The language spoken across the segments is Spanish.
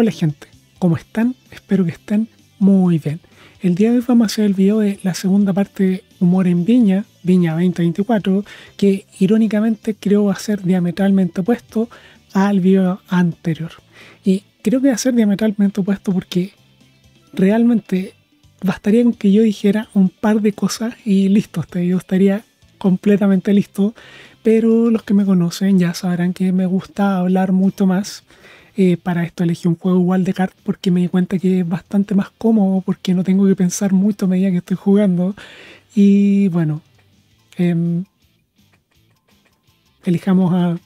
Hola gente, ¿cómo están? Espero que estén muy bien. El día de hoy vamos a hacer el video de la segunda parte de Humor en Viña, Viña 2024, que irónicamente creo va a ser diametralmente opuesto al video anterior. Y creo que va a ser diametralmente opuesto porque realmente bastaría con que yo dijera un par de cosas y listo, este video estaría completamente listo. Pero los que me conocen ya sabrán que me gusta hablar mucho más eh, para esto elegí un juego igual de cartas porque me di cuenta que es bastante más cómodo porque no tengo que pensar mucho a medida que estoy jugando. Y bueno, em, elijamos a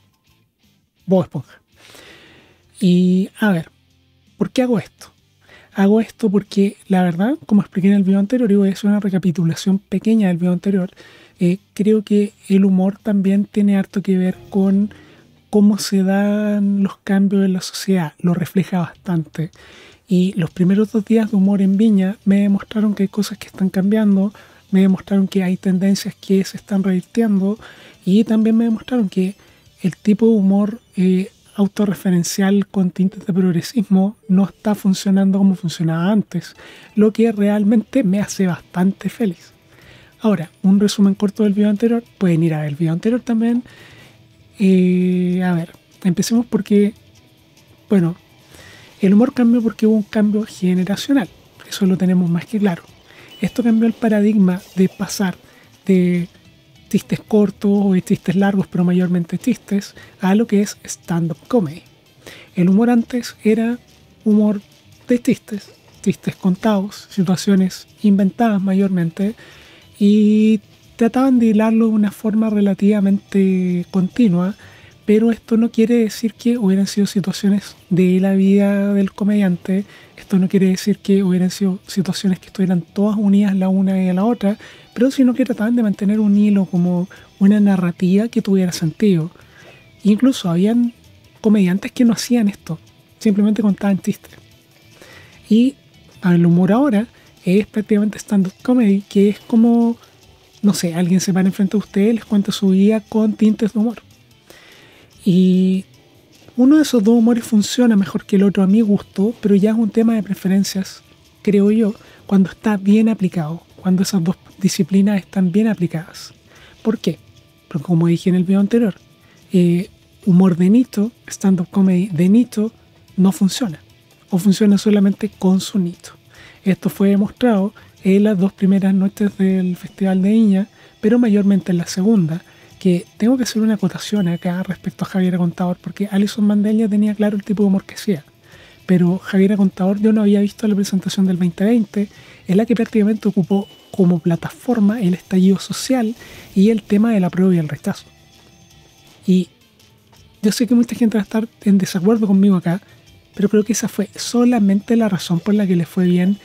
Bob Esponja. Y a ver, ¿por qué hago esto? Hago esto porque la verdad, como expliqué en el video anterior, y voy a hacer una recapitulación pequeña del video anterior, eh, creo que el humor también tiene harto que ver con cómo se dan los cambios en la sociedad, lo refleja bastante. Y los primeros dos días de humor en Viña me demostraron que hay cosas que están cambiando, me demostraron que hay tendencias que se están revirtiendo y también me demostraron que el tipo de humor eh, autorreferencial con tintes de progresismo no está funcionando como funcionaba antes, lo que realmente me hace bastante feliz. Ahora, un resumen corto del video anterior, pueden ir a ver el video anterior también y a ver, empecemos porque, bueno, el humor cambió porque hubo un cambio generacional. Eso lo tenemos más que claro. Esto cambió el paradigma de pasar de chistes cortos o de chistes largos, pero mayormente chistes, a lo que es stand-up comedy. El humor antes era humor de chistes, chistes contados, situaciones inventadas mayormente, y trataban de hilarlo de una forma relativamente continua, pero esto no quiere decir que hubieran sido situaciones de la vida del comediante, esto no quiere decir que hubieran sido situaciones que estuvieran todas unidas la una y a la otra, pero sino que trataban de mantener un hilo como una narrativa que tuviera sentido. Incluso habían comediantes que no hacían esto, simplemente contaban chistes. Y el humor ahora es prácticamente stand-up comedy, que es como no sé, alguien se para enfrente de ustedes, les cuenta su vida con tintes de humor. Y uno de esos dos humores funciona mejor que el otro a mi gusto, pero ya es un tema de preferencias, creo yo, cuando está bien aplicado, cuando esas dos disciplinas están bien aplicadas. ¿Por qué? Porque como dije en el video anterior, eh, humor de nicho, stand-up comedy de nicho, no funciona. O funciona solamente con su nicho. Esto fue demostrado en las dos primeras noches del Festival de Viña, pero mayormente en la segunda, que tengo que hacer una acotación acá respecto a Javier Contador, porque Alison Mandela tenía claro el tipo de humor que hacía, pero Javier Contador yo no había visto la presentación del 2020, en la que prácticamente ocupó como plataforma el estallido social y el tema de la prueba y el rechazo. Y yo sé que mucha gente va a estar en desacuerdo conmigo acá, pero creo que esa fue solamente la razón por la que le fue bien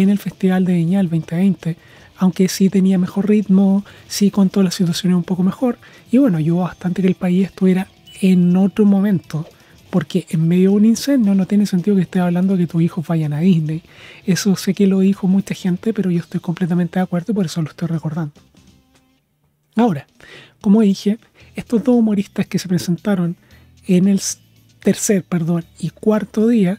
en el Festival de Viña 2020, aunque sí tenía mejor ritmo, sí contó la situación un poco mejor, y bueno, ayudó bastante que el país estuviera en otro momento, porque en medio de un incendio no tiene sentido que esté hablando de que tus hijos vayan a Disney. Eso sé que lo dijo mucha gente, pero yo estoy completamente de acuerdo y por eso lo estoy recordando. Ahora, como dije, estos dos humoristas que se presentaron en el tercer, perdón, y cuarto día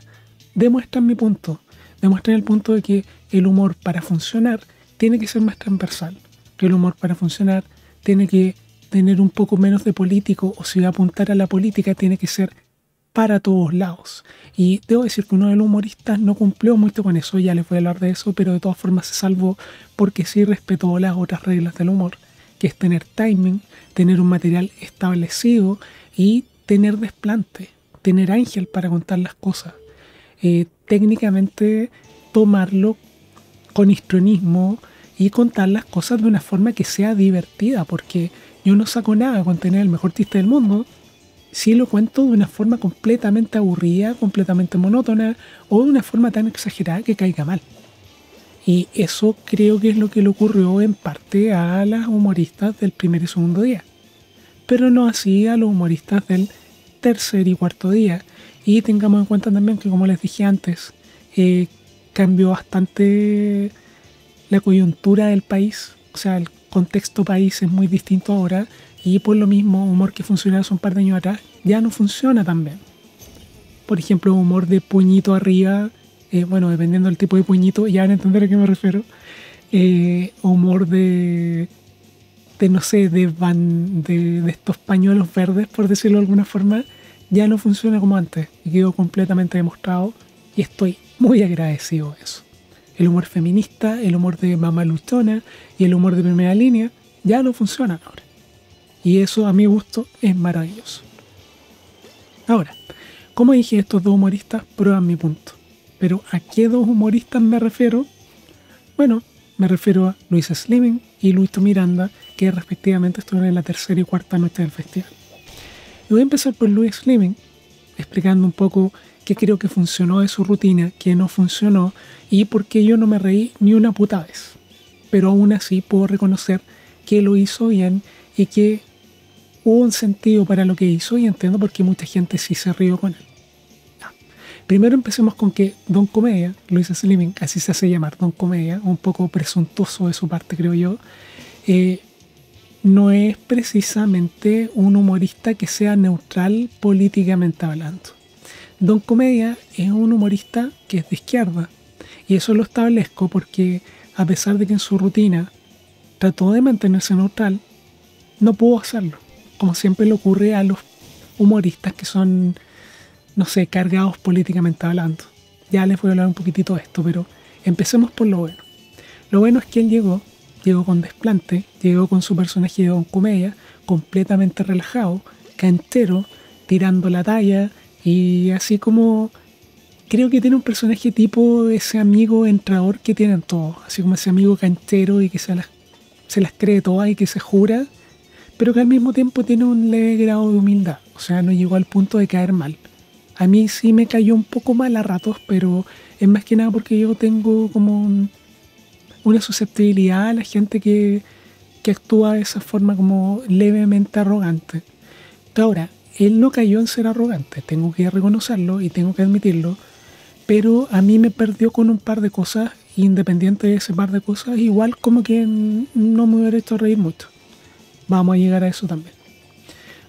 demuestran mi punto demuestran el punto de que el humor para funcionar tiene que ser más transversal, que el humor para funcionar tiene que tener un poco menos de político o si va a apuntar a la política tiene que ser para todos lados. Y debo decir que uno de los humoristas no cumplió mucho con eso, ya les voy a hablar de eso, pero de todas formas se salvó porque sí respetó las otras reglas del humor, que es tener timing, tener un material establecido y tener desplante, tener ángel para contar las cosas. Eh, técnicamente tomarlo con histrionismo y contar las cosas de una forma que sea divertida, porque yo no saco nada con tener el mejor chiste del mundo si lo cuento de una forma completamente aburrida, completamente monótona o de una forma tan exagerada que caiga mal. Y eso creo que es lo que le ocurrió en parte a las humoristas del primer y segundo día. Pero no así a los humoristas del tercer y cuarto día, y tengamos en cuenta también que, como les dije antes, eh, cambió bastante la coyuntura del país. O sea, el contexto país es muy distinto ahora y por lo mismo, humor que funcionaba hace un par de años atrás ya no funciona tan bien. por ejemplo, humor de puñito arriba, eh, bueno, dependiendo del tipo de puñito, ya van a entender a qué me refiero, eh, humor de, de, no sé, de, van, de, de estos pañuelos verdes, por decirlo de alguna forma, ya no funciona como antes y quedó completamente demostrado y estoy muy agradecido de eso. El humor feminista, el humor de mamá luchona y el humor de primera línea ya no funcionan ahora. Y eso a mi gusto es maravilloso. Ahora, como dije, estos dos humoristas prueban mi punto. Pero ¿a qué dos humoristas me refiero? Bueno, me refiero a Luis Slimming y Luis Miranda, que respectivamente estuvieron en la tercera y cuarta noche del festival. Voy a empezar por Luis Slimming, explicando un poco qué creo que funcionó de su rutina, qué no funcionó y por qué yo no me reí ni una puta vez. Pero aún así puedo reconocer que lo hizo bien y que hubo un sentido para lo que hizo y entiendo por qué mucha gente sí se rió con él. Primero empecemos con que Don Comedia, Luis Slimming, así se hace llamar Don Comedia, un poco presuntuoso de su parte creo yo, eh, no es precisamente un humorista que sea neutral políticamente hablando. Don Comedia es un humorista que es de izquierda y eso lo establezco porque a pesar de que en su rutina trató de mantenerse neutral, no pudo hacerlo, como siempre le ocurre a los humoristas que son, no sé, cargados políticamente hablando. Ya les voy a hablar un poquitito de esto, pero empecemos por lo bueno. Lo bueno es que él llegó llegó con desplante, llegó con su personaje de Don Comedia, completamente relajado, cantero, tirando la talla y así como creo que tiene un personaje tipo ese amigo entrador que tienen todos, así como ese amigo canchero y que se las, se las cree todas y que se jura, pero que al mismo tiempo tiene un leve grado de humildad, o sea, no llegó al punto de caer mal. A mí sí me cayó un poco mal a ratos, pero es más que nada porque yo tengo como un, una susceptibilidad a la gente que, actúa de esa forma como levemente arrogante. Ahora, él no cayó en ser arrogante, tengo que reconocerlo y tengo que admitirlo, pero a mí me perdió con un par de cosas, independiente de ese par de cosas, igual como que no me hubiera hecho reír mucho. Vamos a llegar a eso también.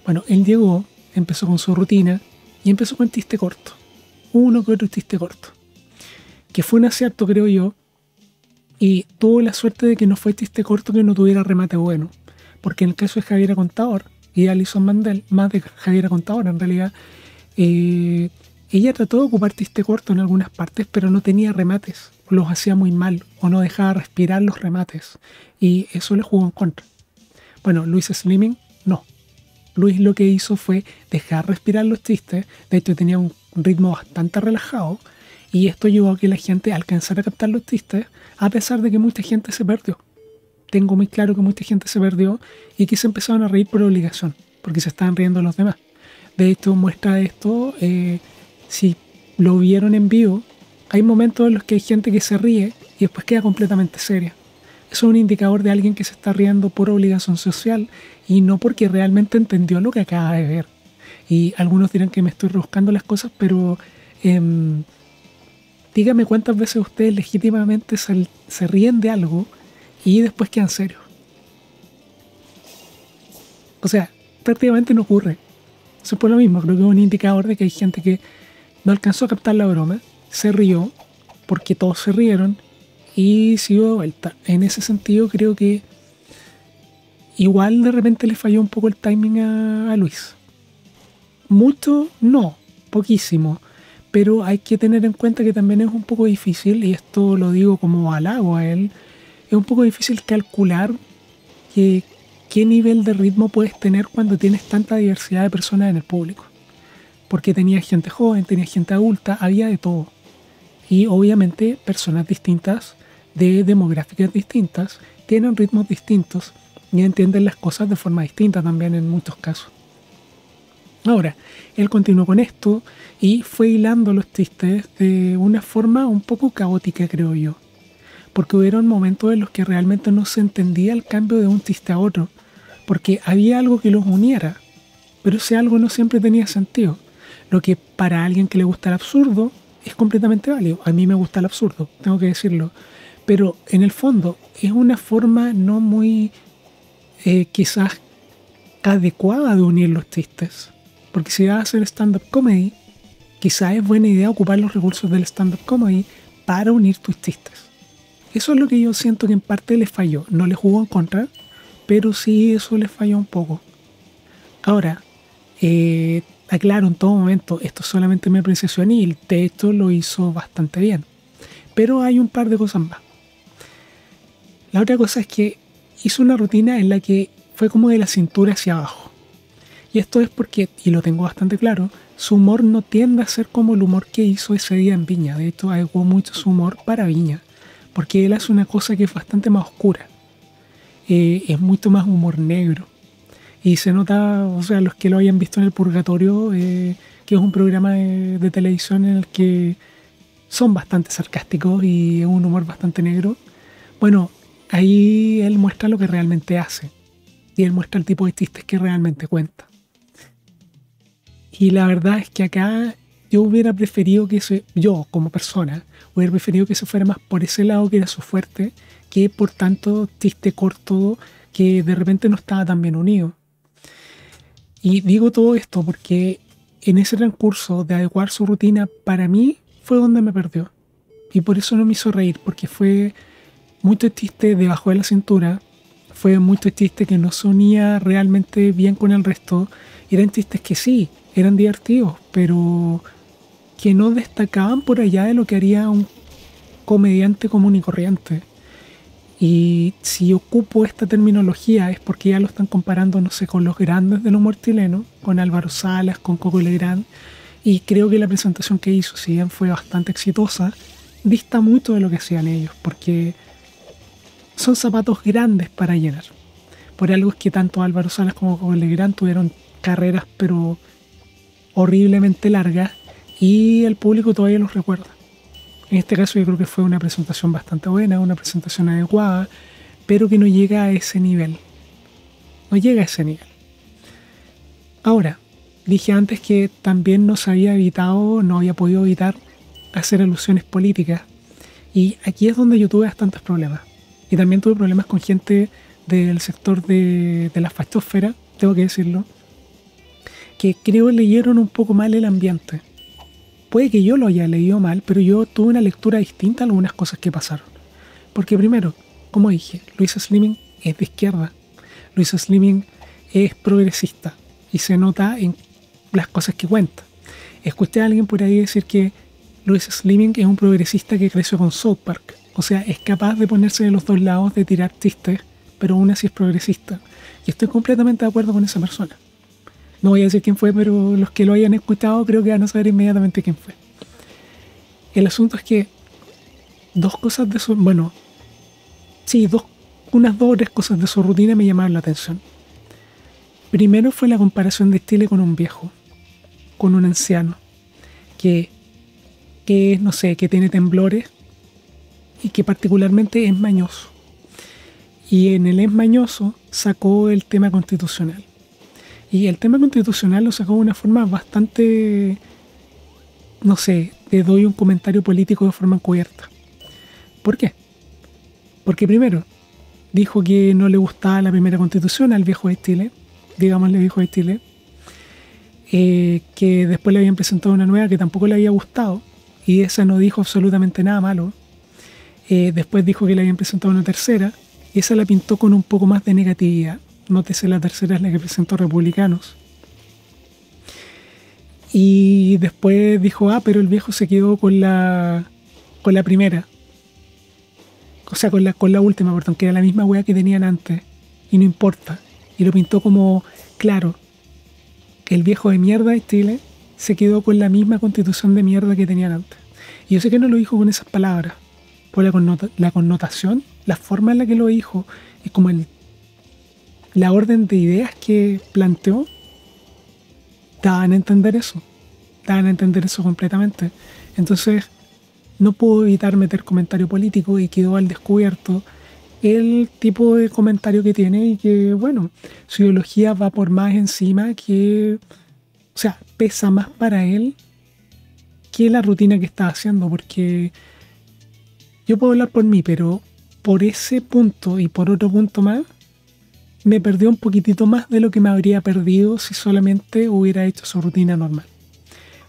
Bueno, él llegó, empezó con su rutina y empezó con chiste corto. Uno que otro chiste corto. Que fue un acierto, creo yo, y tuvo la suerte de que no fue chiste corto que no tuviera remate bueno. Porque en el caso de Javiera Contador y Alison Mandel, más de Javiera Contador en realidad, eh, ella trató de ocupar chiste corto en algunas partes, pero no tenía remates. Los hacía muy mal o no dejaba respirar los remates. Y eso le jugó en contra. Bueno, Luis Slimming, no. Luis lo que hizo fue dejar respirar los chistes. De hecho, tenía un ritmo bastante relajado y esto llevó a que la gente alcanzara a captar los chistes, a pesar de que mucha gente se perdió. Tengo muy claro que mucha gente se perdió y que se empezaron a reír por obligación, porque se estaban riendo los demás. De hecho, muestra esto, eh, si lo vieron en vivo, hay momentos en los que hay gente que se ríe y después queda completamente seria. Eso es un indicador de alguien que se está riendo por obligación social y no porque realmente entendió lo que acaba de ver. Y algunos dirán que me estoy rebuscando las cosas, pero em, dígame cuántas veces ustedes legítimamente se, ríen de algo y después quedan serios. O sea, prácticamente no ocurre. Eso es por lo mismo, creo que es un indicador de que hay gente que no alcanzó a captar la broma, se rió, porque todos se rieron, y siguió de vuelta. En ese sentido creo que igual de repente le falló un poco el timing a Luis. Mucho, no, poquísimo pero hay que tener en cuenta que también es un poco difícil, y esto lo digo como halago a él, es un poco difícil calcular qué nivel de ritmo puedes tener cuando tienes tanta diversidad de personas en el público. Porque tenía gente joven, tenía gente adulta, había de todo. Y obviamente personas distintas, de demográficas distintas, tienen ritmos distintos y entienden las cosas de forma distinta también en muchos casos. Ahora, él continuó con esto y fue hilando los chistes de una forma un poco caótica, creo yo. Porque hubieron momentos en los que realmente no se entendía el cambio de un chiste a otro. Porque había algo que los uniera, pero ese algo no siempre tenía sentido. Lo que para alguien que le gusta el absurdo es completamente válido. A mí me gusta el absurdo, tengo que decirlo. Pero en el fondo es una forma no muy eh, quizás adecuada de unir los chistes. Porque si vas a hacer stand-up comedy, quizá es buena idea ocupar los recursos del stand-up comedy para unir tus chistes. Eso es lo que yo siento que en parte le falló. No le jugó en contra, pero sí eso le falló un poco. Ahora, eh, aclaro en todo momento, esto es solamente mi apreciación y el texto lo hizo bastante bien. Pero hay un par de cosas más. La otra cosa es que hizo una rutina en la que fue como de la cintura hacia abajo. Y esto es porque, y lo tengo bastante claro, su humor no tiende a ser como el humor que hizo ese día en Viña. De hecho, adecuó mucho su humor para Viña, porque él hace una cosa que es bastante más oscura. Eh, es mucho más humor negro. Y se nota, o sea, los que lo hayan visto en el Purgatorio, eh, que es un programa de, televisión en el que son bastante sarcásticos y es un humor bastante negro. Bueno, ahí él muestra lo que realmente hace. Y él muestra el tipo de chistes que realmente cuenta. Y la verdad es que acá yo hubiera preferido que se, yo como persona, hubiera preferido que se fuera más por ese lado que era su fuerte, que por tanto chiste corto que de repente no estaba tan bien unido. Y digo todo esto porque en ese transcurso de adecuar su rutina, para mí fue donde me perdió. Y por eso no me hizo reír, porque fue mucho chiste debajo de la cintura, fue mucho chiste que no sonía realmente bien con el resto. Eran chistes que sí, eran divertidos, pero que no destacaban por allá de lo que haría un comediante común y corriente. Y si ocupo esta terminología es porque ya lo están comparando, no sé, con los grandes del humor chileno, con Álvaro Salas, con Coco Legrand, y creo que la presentación que hizo, si bien fue bastante exitosa, dista mucho de lo que hacían ellos, porque son zapatos grandes para llenar. Por algo es que tanto Álvaro Salas como Coco Legrand tuvieron carreras, pero horriblemente largas y el público todavía los recuerda. En este caso yo creo que fue una presentación bastante buena, una presentación adecuada, pero que no llega a ese nivel. No llega a ese nivel. Ahora, dije antes que también no se había evitado, no había podido evitar hacer alusiones políticas. Y aquí es donde yo tuve bastantes problemas. Y también tuve problemas con gente del sector de, de la fachosfera, tengo que decirlo, que creo leyeron un poco mal el ambiente. Puede que yo lo haya leído mal, pero yo tuve una lectura distinta a algunas cosas que pasaron. Porque primero, como dije, Luisa Slimming es de izquierda. Luisa Slimming es progresista y se nota en las cosas que cuenta. Escuché a alguien por ahí decir que Luisa Slimming es un progresista que creció con South Park. O sea, es capaz de ponerse de los dos lados, de tirar chistes, pero aún así es progresista. Y estoy completamente de acuerdo con esa persona. No voy a decir quién fue, pero los que lo hayan escuchado creo que van a saber inmediatamente quién fue. El asunto es que dos cosas de su... Bueno, sí, unas dos o tres cosas de su rutina me llamaron la atención. Primero fue la comparación de Chile con un viejo, con un anciano, que, que no sé, que tiene temblores y que particularmente es mañoso. Y en el es mañoso sacó el tema constitucional. Y el tema constitucional lo sacó de una forma bastante, no sé, te doy un comentario político de forma encubierta. ¿Por qué? Porque primero, dijo que no le gustaba la primera constitución al viejo de Chile, digamos le dijo de Chile, eh, que después le habían presentado una nueva que tampoco le había gustado, y esa no dijo absolutamente nada malo. Eh, después dijo que le habían presentado una tercera, y esa la pintó con un poco más de negatividad. Nótese la tercera es la que presentó republicanos. Y después dijo, ah, pero el viejo se quedó con la, con la primera. O sea, con la, con la última, perdón, que era la misma wea que tenían antes. Y no importa. Y lo pintó como, claro, el viejo de mierda de Chile se quedó con la misma constitución de mierda que tenían antes. Y yo sé que no lo dijo con esas palabras, por la, la connotación, la forma en la que lo dijo, es como el la orden de ideas que planteó daban a entender eso, daban a entender eso completamente. Entonces, no puedo evitar meter comentario político y quedó al descubierto el tipo de comentario que tiene y que, bueno, su ideología va por más encima que, o sea, pesa más para él que la rutina que está haciendo, porque yo puedo hablar por mí, pero por ese punto y por otro punto más, me perdió un poquitito más de lo que me habría perdido si solamente hubiera hecho su rutina normal.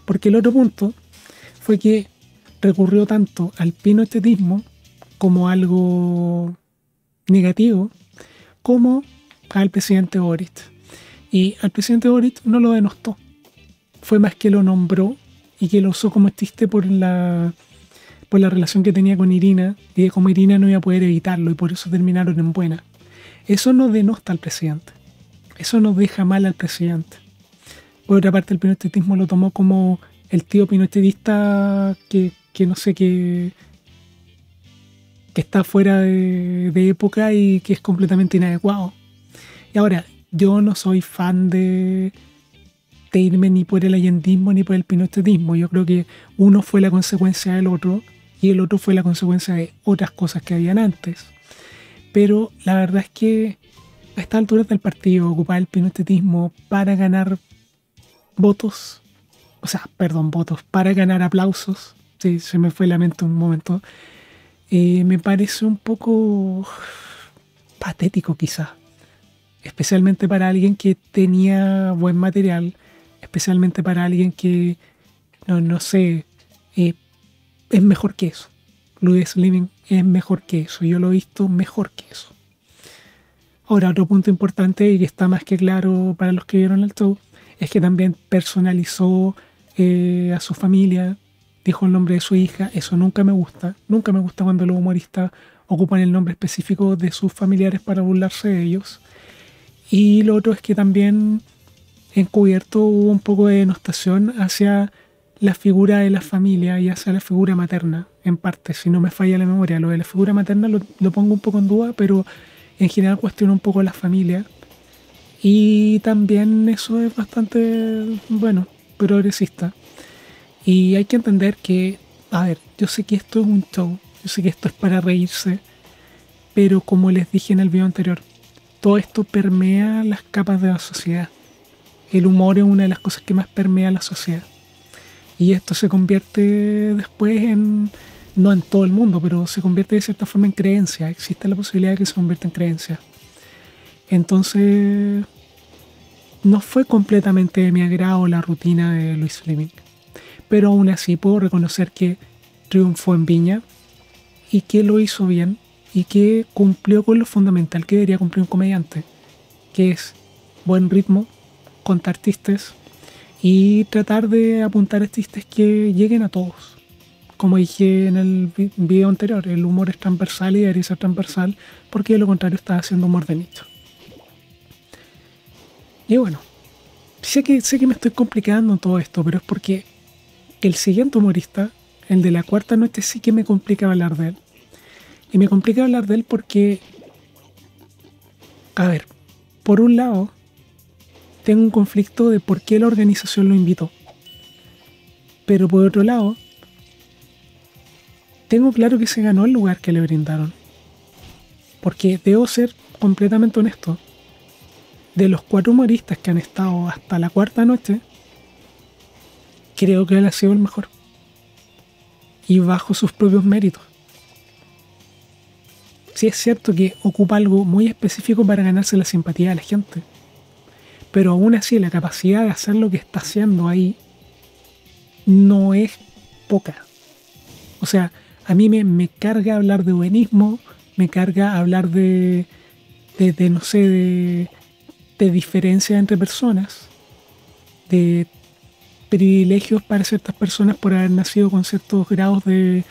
Porque el otro punto fue que recurrió tanto al pinoestetismo como algo negativo, como al presidente Boric. Y al presidente Boric no lo denostó. Fue más que lo nombró y que lo usó como chiste por la, por la relación que tenía con Irina y de cómo Irina no iba a poder evitarlo y por eso terminaron en buena. Eso no denosta al presidente. Eso no deja mal al presidente. Por otra parte, el pinochetismo lo tomó como el tío pinochetista que, no sé, que, que está fuera de, de época y que es completamente inadecuado. Y ahora, yo no soy fan de, de irme ni por el allendismo ni por el pinochetismo. Yo creo que uno fue la consecuencia del otro y el otro fue la consecuencia de otras cosas que habían antes. Pero la verdad es que a esta altura del partido, ocupar el pinochetismo para ganar votos, o sea, perdón, votos, para ganar aplausos, sí, se me fue la mente un momento, eh, me parece un poco patético quizás especialmente para alguien que tenía buen material, especialmente para alguien que, no, no sé, eh, es mejor que eso. Louis Living es mejor que eso, yo lo he visto mejor que eso. Ahora, otro punto importante y que está más que claro para los que vieron el show, es que también personalizó eh, a su familia, dijo el nombre de su hija, eso nunca me gusta, nunca me gusta cuando los humoristas ocupan el nombre específico de sus familiares para burlarse de ellos. Y lo otro es que también encubierto hubo un poco de denostación hacia la figura de la familia y hacia la figura materna, en parte, si no me falla la memoria. Lo de la figura materna lo, pongo un poco en duda, pero en general cuestiono un poco la familia. Y también eso es bastante, bueno, progresista. Y hay que entender que, a ver, yo sé que esto es un show, yo sé que esto es para reírse, pero como les dije en el video anterior, todo esto permea las capas de la sociedad. El humor es una de las cosas que más permea la sociedad. Y esto se convierte después en, no en todo el mundo, pero se convierte de cierta forma en creencia. Existe la posibilidad de que se convierta en creencia. Entonces, no fue completamente de mi agrado la rutina de Luis Fleming. Pero aún así puedo reconocer que triunfó en Viña y que lo hizo bien y que cumplió con lo fundamental que debería cumplir un comediante, que es buen ritmo, contar chistes y tratar de apuntar chistes que lleguen a todos. Como dije en el video anterior, el humor es transversal y debería ser transversal porque de lo contrario está haciendo humor de nicho. Y bueno, sé que, sé que me estoy complicando todo esto, pero es porque el siguiente humorista, el de la cuarta noche, sí que me complica hablar de él. Y me complica hablar de él porque, a ver, por un lado, tengo un conflicto de por qué la organización lo invitó. Pero por otro lado, tengo claro que se ganó el lugar que le brindaron. Porque debo ser completamente honesto. De los cuatro humoristas que han estado hasta la cuarta noche, creo que él ha sido el mejor. Y bajo sus propios méritos sí es cierto que ocupa algo muy específico para ganarse la simpatía de la gente. Pero aún así la capacidad de hacer lo que está haciendo ahí no es poca. O sea, a mí me, carga hablar de buenismo, me carga hablar de, de, no sé, de, de diferencia entre personas, de privilegios para ciertas personas por haber nacido con ciertos grados de,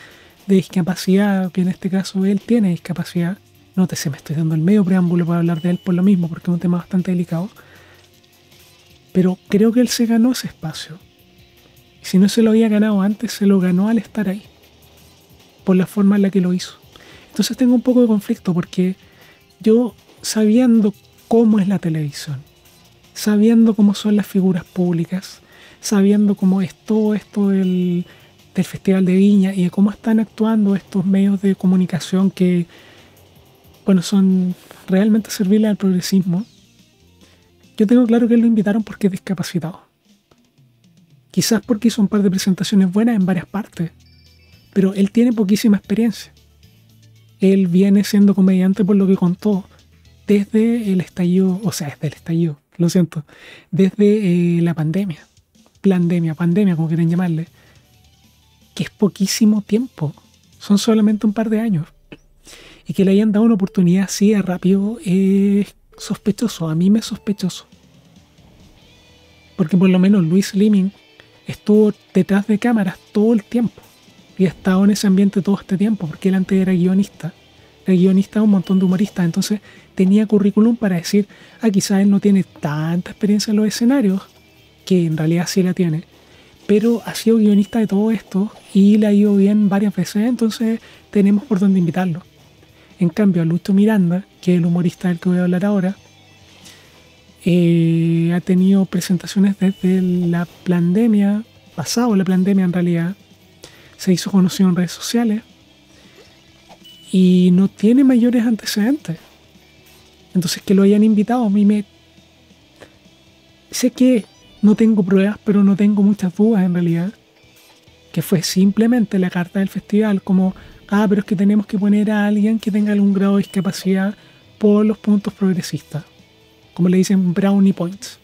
de discapacidad, que en este caso él tiene discapacidad. Nótese, me estoy dando el medio preámbulo para hablar de él por lo mismo, porque es un tema bastante delicado. Pero creo que él se ganó ese espacio. Y si no se lo había ganado antes, se lo ganó al estar ahí. Por la forma en la que lo hizo. Entonces tengo un poco de conflicto porque yo, sabiendo cómo es la televisión, sabiendo cómo son las figuras públicas, sabiendo cómo es todo esto del Festival de Viña y de cómo están actuando estos medios de comunicación que, bueno, son realmente serviles al progresismo, yo tengo claro que lo invitaron porque es discapacitado. Quizás porque hizo un par de presentaciones buenas en varias partes, pero él tiene poquísima experiencia. Él viene siendo comediante por lo que contó desde el estallido, o sea, desde el estallido, lo siento, desde eh, la pandemia pandemia, pandemia, como quieren llamarle, que es poquísimo tiempo, son solamente un par de años. Y que le hayan dado una oportunidad así de rápido es sospechoso, a mí me es sospechoso. Porque por lo menos Luis Liming estuvo detrás de cámaras todo el tiempo. Y ha estado en ese ambiente todo este tiempo, porque él antes era guionista. Era guionista de un montón de humoristas. Entonces tenía currículum para decir, ah, quizás él no tiene tanta experiencia en los escenarios, que en realidad sí la tiene. Pero ha sido guionista de todo esto y le ha ido bien varias veces, entonces tenemos por dónde invitarlo. En cambio, a Lucho Miranda, que es el humorista del que voy a hablar ahora, eh, ha tenido presentaciones desde la pandemia, pasado la pandemia en realidad, se hizo conocido en redes sociales y no tiene mayores antecedentes. Entonces que lo hayan invitado a mí me... Sé que no tengo pruebas, pero no tengo muchas dudas en realidad. Que fue simplemente la carta del festival como, ah, pero es que tenemos que poner a alguien que tenga algún grado de discapacidad por los puntos progresistas. Como le dicen brownie points.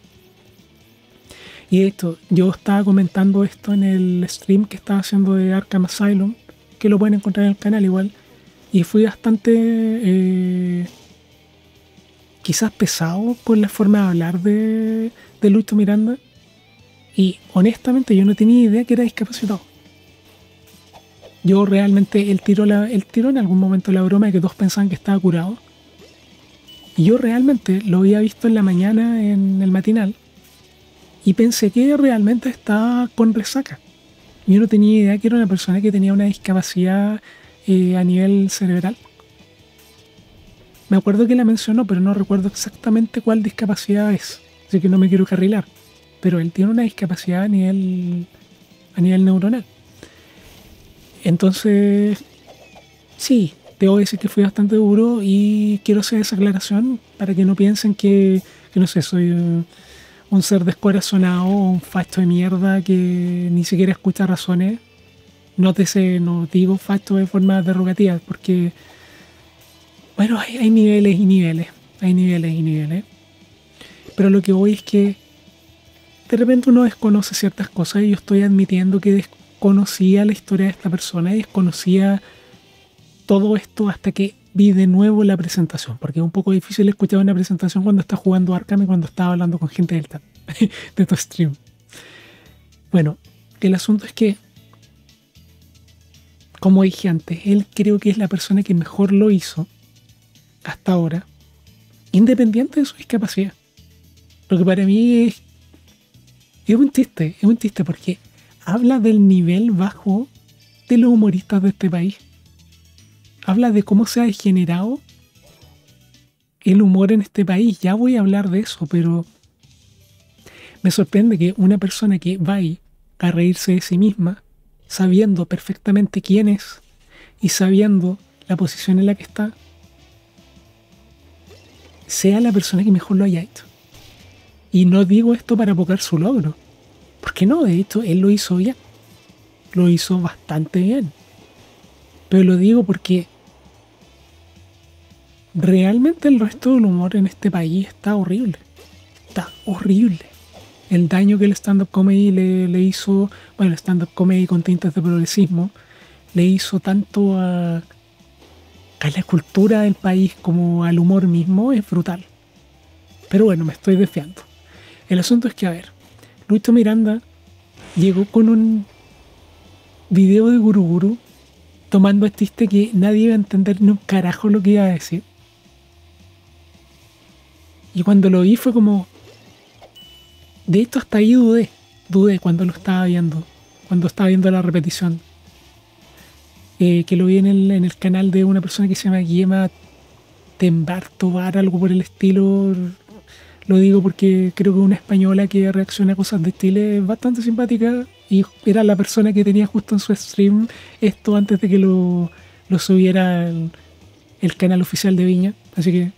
Y esto, yo estaba comentando esto en el stream que estaba haciendo de Arkham Asylum, que lo pueden encontrar en el canal igual. Y fui bastante eh, quizás pesado con la forma de hablar de, de Lucho Miranda. Y honestamente yo no tenía idea que era discapacitado. Yo realmente, él tiró, la, él en algún momento la broma de que todos pensaban que estaba curado. Y yo realmente lo había visto en la mañana en el matinal y pensé que realmente estaba con resaca. Yo no tenía idea que era una persona que tenía una discapacidad eh, a nivel cerebral. Me acuerdo que la mencionó, pero no recuerdo exactamente cuál discapacidad es, así que no me quiero carrilar. Pero él tiene una discapacidad a nivel, a nivel neuronal. Entonces, sí, debo decir que fui bastante duro y quiero hacer esa aclaración para que no piensen que, que no sé, soy un, ser descorazonado un facho de mierda que ni siquiera escucha razones. Nótese, no digo facho de forma derogativa, porque, bueno, hay, hay niveles y niveles, hay niveles y niveles. Pero lo que voy es que de repente uno desconoce ciertas cosas y yo estoy admitiendo que desconocía la historia de esta persona y desconocía todo esto hasta que vi de nuevo la presentación, porque es un poco difícil escuchar una presentación cuando está jugando Arkham y cuando estaba hablando con gente del de tu stream. Bueno, el asunto es que, como dije antes, él creo que es la persona que mejor lo hizo hasta ahora, independiente de su discapacidad. Lo que para mí es, es un chiste, es un chiste porque habla del nivel bajo de los humoristas de este país habla de cómo se ha degenerado el humor en este país. Ya voy a hablar de eso, pero me sorprende que una persona que va a reírse de sí misma, sabiendo perfectamente quién es y sabiendo la posición en la que está, sea la persona que mejor lo haya hecho. Y no digo esto para apocar su logro, porque no, de hecho, él lo hizo bien. Lo hizo bastante bien. Pero lo digo porque realmente el resto del humor en este país está horrible. Está horrible. El daño que el stand-up comedy le, hizo, bueno, el stand-up comedy con tintas de progresismo, le hizo tanto a, a la cultura del país como al humor mismo es brutal. Pero bueno, me estoy desfiando. El asunto es que, a ver, Lucho Miranda llegó con un video de Guruguru tomando este que nadie iba a entender ni un carajo lo que iba a decir. Y cuando lo vi fue como... De esto hasta ahí dudé. Dudé cuando lo estaba viendo. Cuando estaba viendo la repetición. Eh, que lo vi en el, en el, canal de una persona que se llama Guillema Tembar, Tobar, algo por el estilo. Lo digo porque creo que una española que reacciona a cosas de Chile es bastante simpática. Y era la persona que tenía justo en su stream esto antes de que lo, lo subiera el, el canal oficial de Viña. Así que,